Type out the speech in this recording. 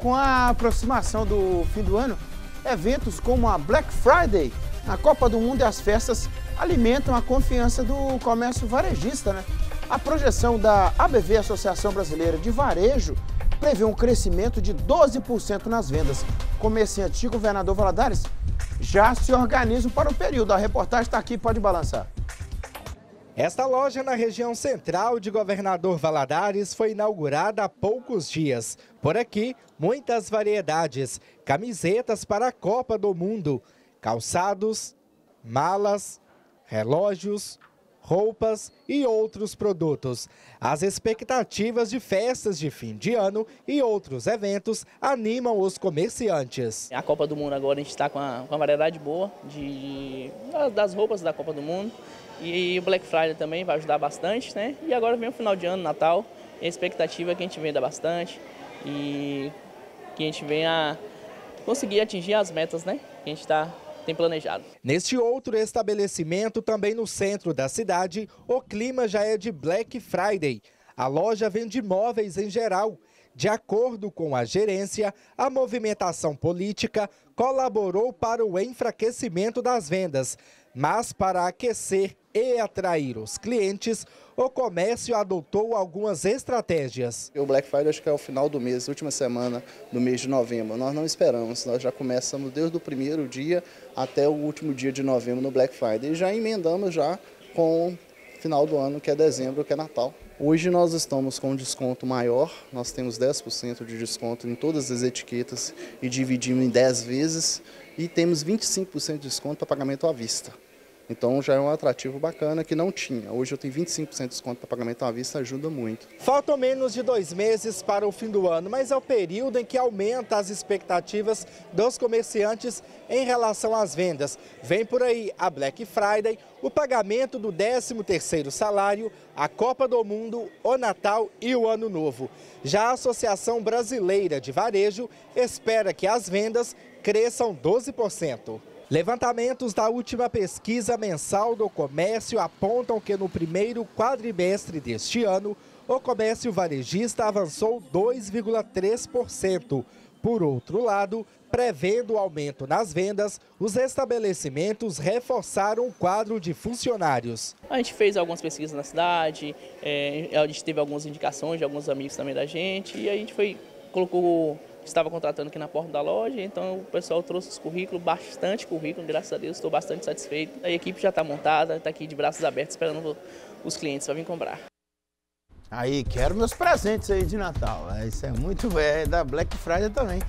Com a aproximação do fim do ano, eventos como a Black Friday, a Copa do Mundo e as festas alimentam a confiança do comércio varejista. Né? A projeção da ABV, Associação Brasileira de Varejo, prevê um crescimento de 12% nas vendas. Comerciante e governador Valadares já se organizam para o período. A reportagem está aqui, pode balançar. Esta loja na região central de Governador Valadares foi inaugurada há poucos dias. Por aqui, muitas variedades, camisetas para a Copa do Mundo, calçados, malas, relógios, roupas e outros produtos. As expectativas de festas de fim de ano e outros eventos animam os comerciantes. A Copa do Mundo agora a gente está com uma variedade boa de, das roupas da Copa do Mundo. E o Black Friday também vai ajudar bastante, né? E agora vem o final de ano, Natal, a expectativa é que a gente venda bastante e que a gente venha conseguir atingir as metas, né? Que a gente está tem planejado. Neste outro estabelecimento, também no centro da cidade, o clima já é de Black Friday. A loja vende móveis em geral. De acordo com a gerência, a movimentação política colaborou para o enfraquecimento das vendas, mas para aquecer e atrair os clientes, o comércio adotou algumas estratégias. O Black Friday acho que é o final do mês, última semana do mês de novembro. Nós não esperamos, nós já começamos desde o primeiro dia até o último dia de novembro no Black Friday e já emendamos já com o final do ano, que é dezembro, que é Natal. Hoje nós estamos com um desconto maior, nós temos 10% de desconto em todas as etiquetas e dividimos em 10 vezes e temos 25% de desconto para pagamento à vista. Então já é um atrativo bacana que não tinha. Hoje eu tenho 25% de desconto para pagamento à vista, ajuda muito. Faltam menos de dois meses para o fim do ano, mas é o período em que aumenta as expectativas dos comerciantes em relação às vendas. Vem por aí a Black Friday, o pagamento do 13º salário, a Copa do Mundo, o Natal e o Ano Novo. Já a Associação Brasileira de Varejo espera que as vendas cresçam 12%. Levantamentos da última pesquisa mensal do comércio apontam que no primeiro quadrimestre deste ano, o comércio varejista avançou 2,3%. Por outro lado, prevendo o aumento nas vendas, os estabelecimentos reforçaram o quadro de funcionários. A gente fez algumas pesquisas na cidade, é, a gente teve algumas indicações de alguns amigos também da gente e a gente foi colocou estava contratando aqui na porta da loja, então o pessoal trouxe os currículos, bastante currículo, graças a Deus, estou bastante satisfeito. A equipe já está montada, está aqui de braços abertos esperando os clientes para vir comprar. Aí, quero meus presentes aí de Natal. Isso é muito é da Black Friday também.